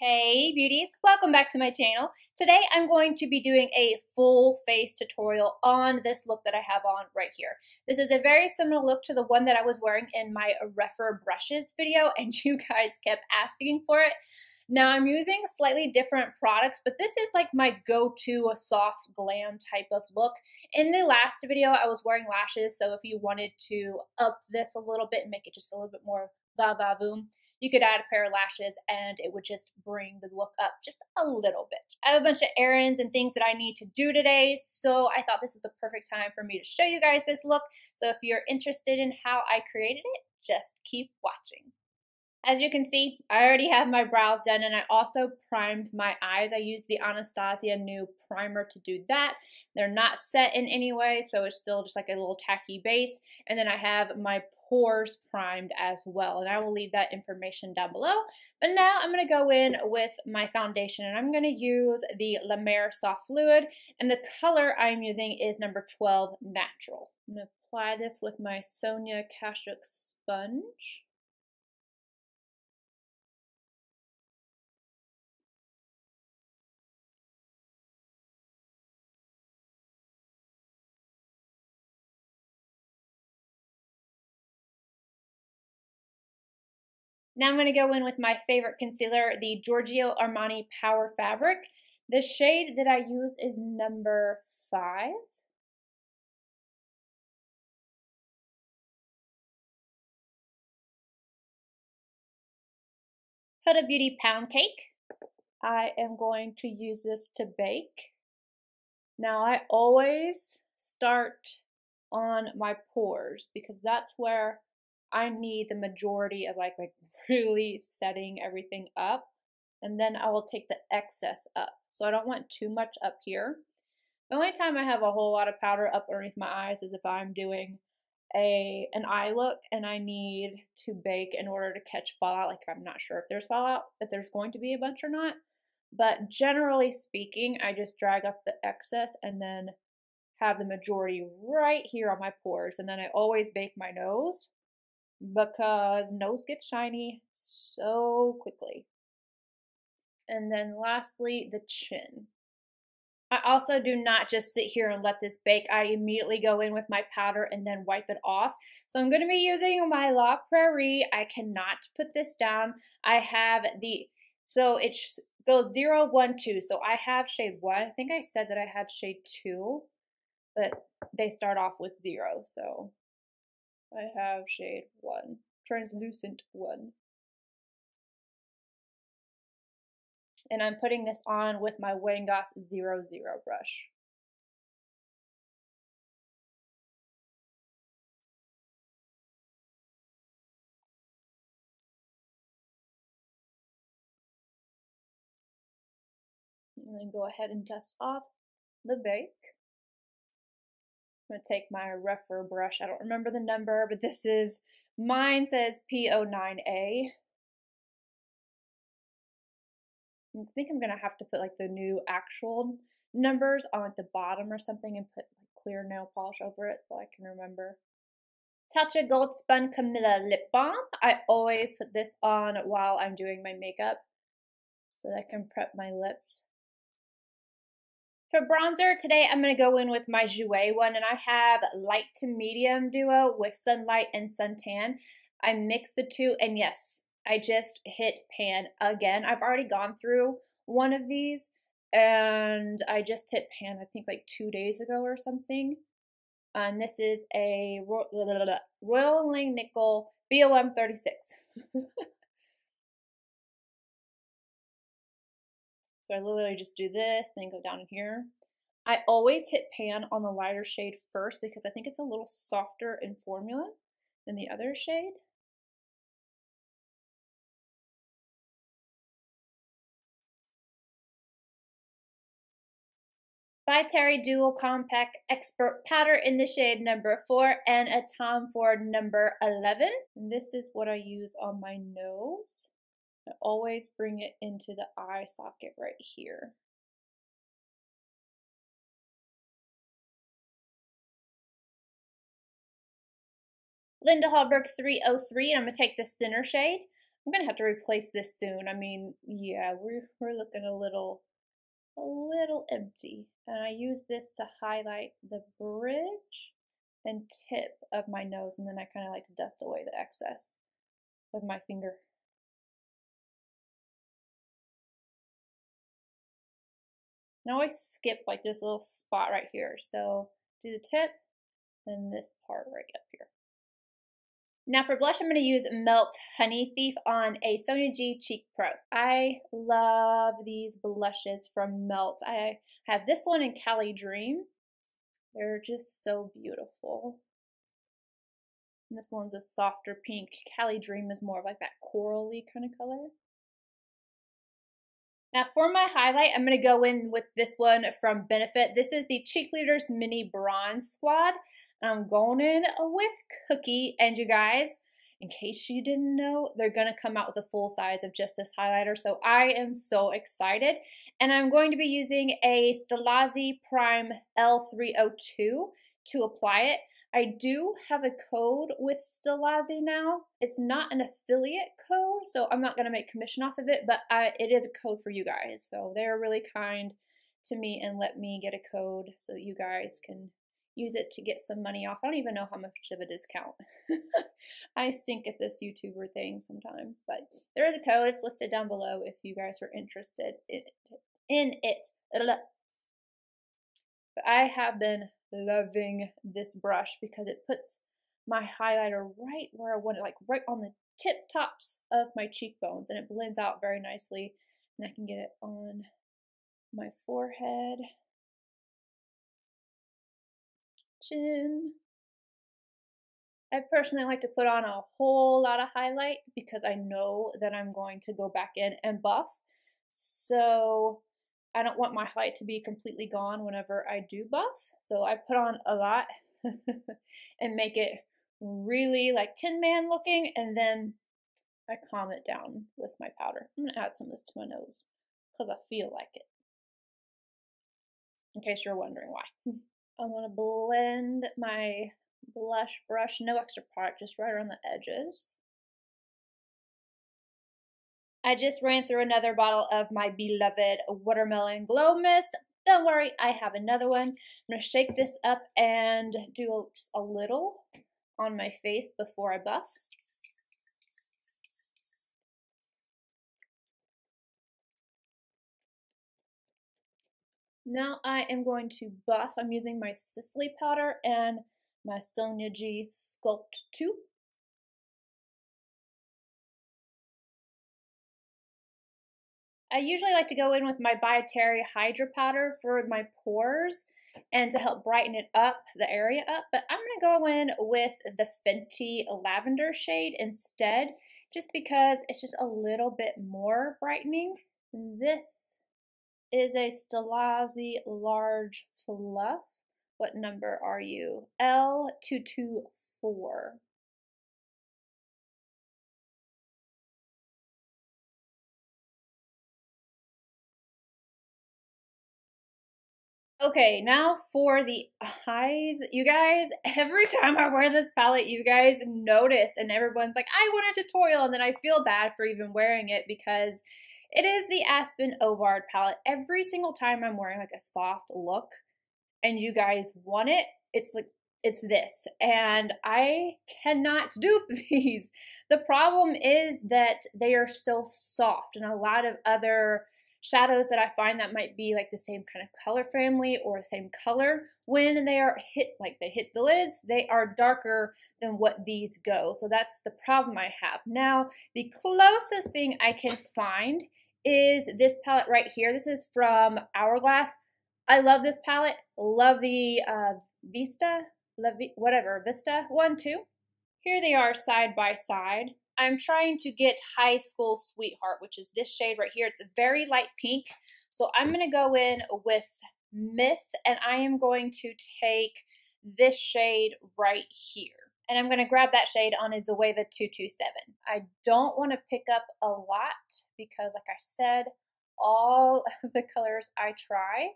Hey beauties, welcome back to my channel. Today I'm going to be doing a full face tutorial on this look that I have on right here. This is a very similar look to the one that I was wearing in my Rephr brushes video and you guys kept asking for it. Now I'm using slightly different products, but this is like my go-to soft glam type of look. In the last video, I was wearing lashes, so if you wanted to up this a little bit and make it just a little bit more va-va-voom, you could add a pair of lashes and it would just bring the look up just a little bit. I have a bunch of errands and things that I need to do today, so I thought this was the perfect time for me to show you guys this look. So if you're interested in how I created it, just keep watching. As you can see, I already have my brows done and I also primed my eyes. I used the Anastasia new primer to do that. They're not set in any way, so it's still just like a little tacky base. And then I have my pores primed as well. And I will leave that information down below. But now I'm going to go in with my foundation and I'm going to use the La Mer Soft Fluid. And the color I'm using is number 12 Natural. I'm going to apply this with my Sonia Kashuk sponge. Now I'm going to go in with my favorite concealer, the Giorgio Armani Power Fabric. The shade that I use is number 5. Huda Beauty Pound Cake. I am going to use this to bake. Now I always start on my pores because that's where I need the majority of like like really setting everything up and then I will take the excess up. So I don't want too much up here. The only time I have a whole lot of powder up underneath my eyes is if I'm doing a an eye look and I need to bake in order to catch fallout. Like I'm not sure if there's fallout, if there's going to be a bunch or not. But generally speaking, I just drag up the excess and then have the majority right here on my pores. And then I always bake my nose because nose gets shiny so quickly. And then lastly, the chin. I also do not just sit here and let this bake. I immediately go in with my powder and then wipe it off. So I'm going to be using my La Prairie. I cannot put this down. I have the, so it goes 0, 1, 2. So I have shade 1. I think I said that I had shade 2, but they start off with 0. So I have shade 1, translucent 1. And I'm putting this on with my Wayne Goss 00 brush. And then go ahead and dust off the bake. I'm going to take my Rephr brush. I don't remember the number, but this is, mine says P09A. I think I'm going to have to put like the new actual numbers on like the bottom or something and put like clear nail polish over it so I can remember. Tatcha Gold Spun Camellia Lip Balm. I always put this on while I'm doing my makeup so that I can prep my lips. For bronzer, today I'm going to go in with my Jouer one, and I have light to medium duo with Sunlight and Suntan. I mix the two, and yes, I just hit pan again. I've already gone through one of these, and I just hit pan, I think like two days ago or something. And this is a Royal Langnickel BOM 36. So I literally just do this, then go down here. I always hit pan on the lighter shade first because I think it's a little softer in formula than the other shade. By Terry Dual Compact Expert Powder in the shade number 4 and a Tom Ford number 11. And this is what I use on my nose. I always bring it into the eye socket right here. Linda Hallberg 303, and I'm going to take the center shade. I'm gonna have to replace this soon. I mean, yeah, we're we're looking a little a little empty. And I use this to highlight the bridge and tip of my nose, and then I kind of like to dust away the excess with my finger. And I always skip like this little spot right here. So do the tip and this part right up here. Now for blush, I'm going to use Melt Honey Thief on a Sonia G Cheek Pro. I love these blushes from Melt. I have this one in Cali Dream. They're just so beautiful. And this one's a softer pink. Cali Dream is more of like that corally kind of color. Now for my highlight, I'm going to go in with this one from Benefit. This is the Cheek Leaders Mini Bronze Squad. I'm going in with Cookie. And you guys, in case you didn't know, they're going to come out with a full size of just this highlighter. So I am so excited. And I'm going to be using a Stilazzi Prime L302 to apply it. I do have a code with Stilazzi now. It's not an affiliate code, so I'm not going to make commission off of it, but I, it is a code for you guys. So they're really kind to me and let me get a code so that you guys can use it to get some money off. I don't even know how much of a discount. I stink at this YouTuber thing sometimes, but there is a code. It's listed down below if you guys are interested in it. In it. But I have been loving this brush because it puts my highlighter right where I want it, like right on the tip tops of my cheekbones and it blends out very nicely and I can get it on my forehead, chin. I personally like to put on a whole lot of highlight because I know that I'm going to go back in and buff. So I don't want my height to be completely gone whenever I do buff. So I put on a lot and make it really like Tin Man looking and then I calm it down with my powder. I'm to add some of this to my nose because I feel like it. In case you're wondering why. I'm to blend my blush brush, no extra product, just right around the edges. I just ran through another bottle of my beloved Watermelon Glow Mist. Don't worry, I have another one. I'm going to shake this up and do just a little on my face before I buff. Now I am going to buff. I'm using my Sisley powder and my Sonia G Sculpt 2. I usually like to go in with my By Terry Hydra Powder for my pores and to help brighten it up, the area up. But I'm going to go in with the Fenty Lavender shade instead, just because it's just a little bit more brightening. This is a Stilazzi Large Fluff. What number are you? L224. Okay, now for the eyes. You guys, every time I wear this palette, you guys notice, and everyone's like, I want a tutorial, and then I feel bad for even wearing it because it is the Aspyn Ovard palette. Every single time I'm wearing like a soft look, and you guys want it, it's like, it's this. And I cannot dupe these. The problem is that they are so soft, and a lot of other shadows that I find that might be like the same kind of color family or the same color, when they are hit, like they hit the lids, they are darker than what these go. So that's the problem I have. Now, the closest thing I can find is this palette right here. This is from Hourglass. I love this palette. Love the uh, Vista, love, whatever, Vista one, two. Here they are side by side. I'm trying to get High School Sweetheart, which is this shade right here. It's a very light pink. So I'm going to go in with Myth, and I am going to take this shade right here. And I'm going to grab that shade on a Zoeva 227. I don't want to pick up a lot because, like I said, all of the colors I try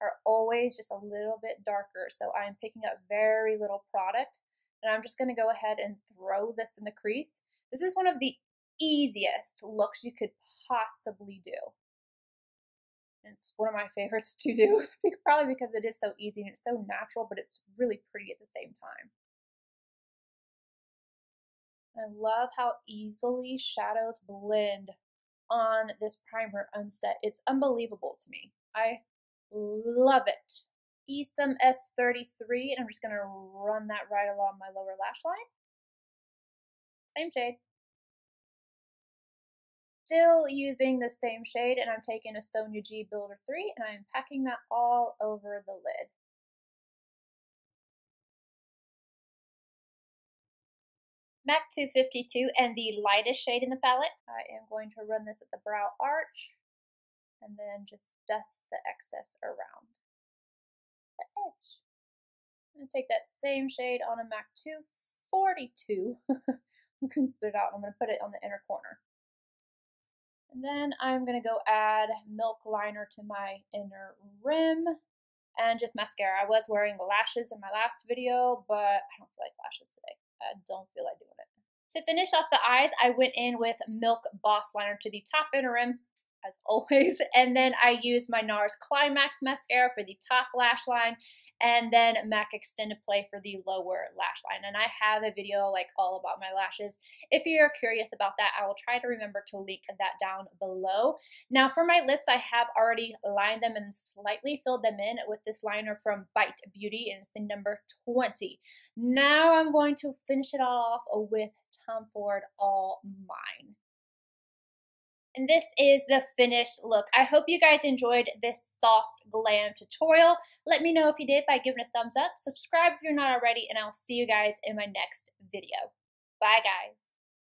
are always just a little bit darker. So I'm picking up very little product. And I'm just going to go ahead and throw this in the crease. This is one of the easiest looks you could possibly do. It's one of my favorites to do, probably because it is so easy and it's so natural, but it's really pretty at the same time. I love how easily shadows blend on this primer unset. It's unbelievable to me. I love it. Esom S33, and I'm just going to run that right along my lower lash line. Same shade. Still using the same shade, and I'm taking a Sonia G Builder 3, and I'm packing that all over the lid. MAC 252 and the lightest shade in the palette. I am going to run this at the brow arch and then just dust the excess around the edge. I'm going to take that same shade on a MAC 242. I couldn't spit it out. I'm going to put it on the inner corner. And then I'm going to go add milk liner to my inner rim and just mascara. I was wearing lashes in my last video, but I don't feel like lashes today. I don't feel like doing it. To finish off the eyes, I went in with Milk Boss Liner to the top inner rim, as always. And then I use my NARS Climax Mascara for the top lash line and then MAC Extended Play for the lower lash line. And I have a video like all about my lashes. If you're curious about that, I will try to remember to link that down below. Now for my lips, I have already lined them and slightly filled them in with this liner from Bite Beauty and it's the number 20. Now I'm going to finish it all off with Tom Ford All Mine. And this is the finished look. I hope you guys enjoyed this soft glam tutorial. Let me know if you did by giving a thumbs up. Subscribe if you're not already, and I'll see you guys in my next video. Bye, guys.